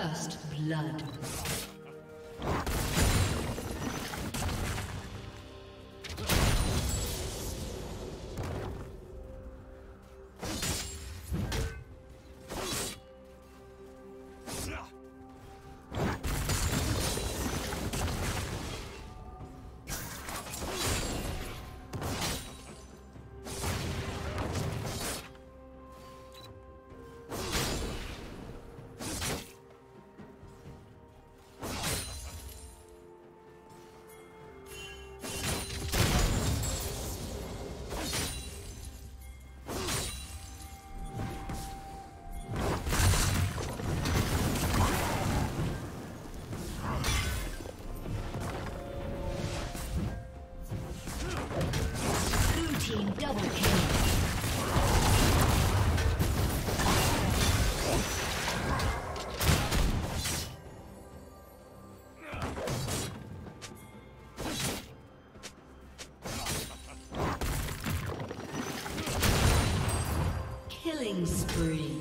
First blood. Killing spree.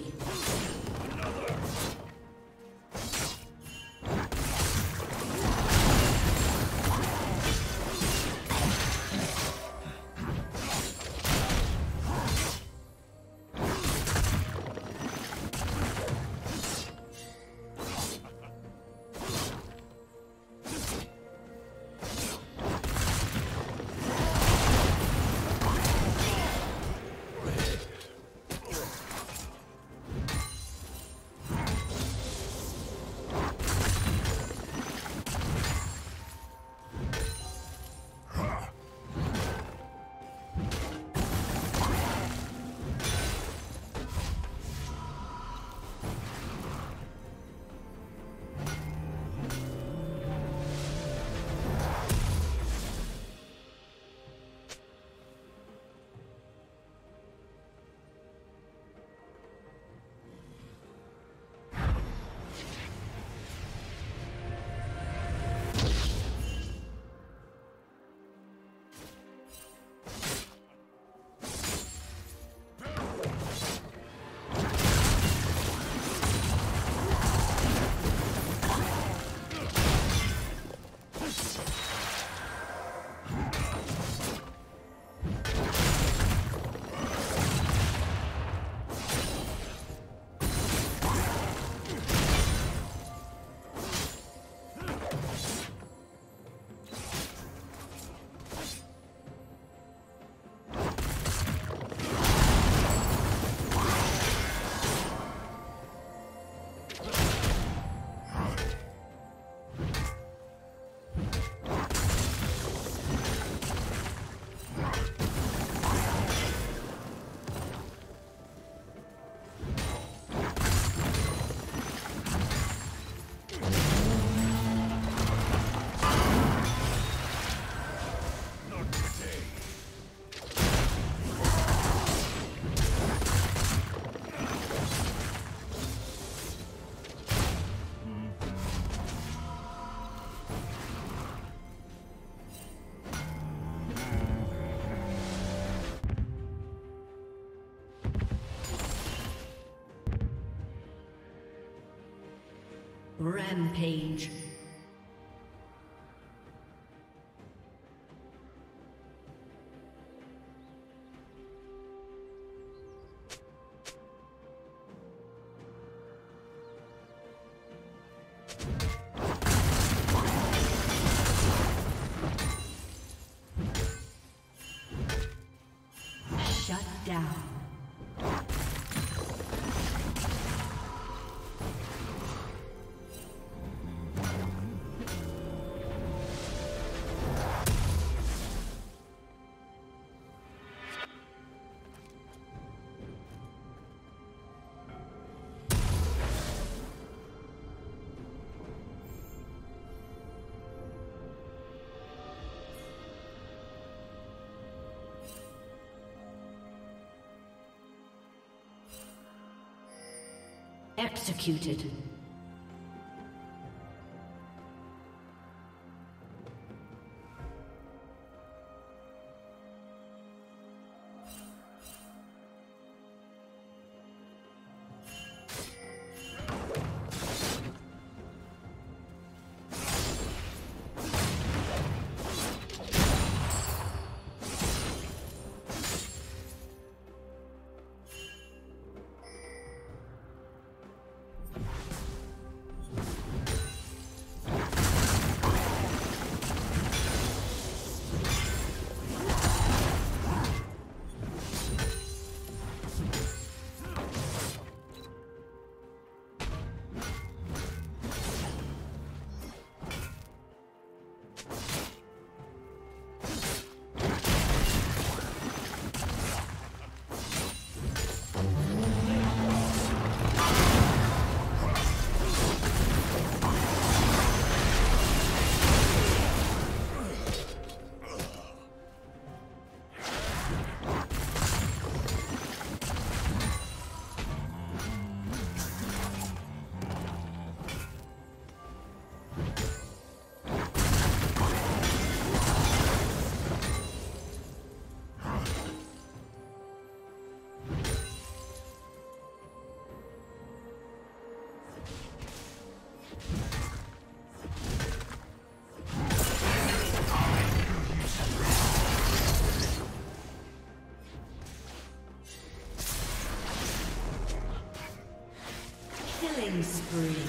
Rampage. Shut down. Executed. killing spree.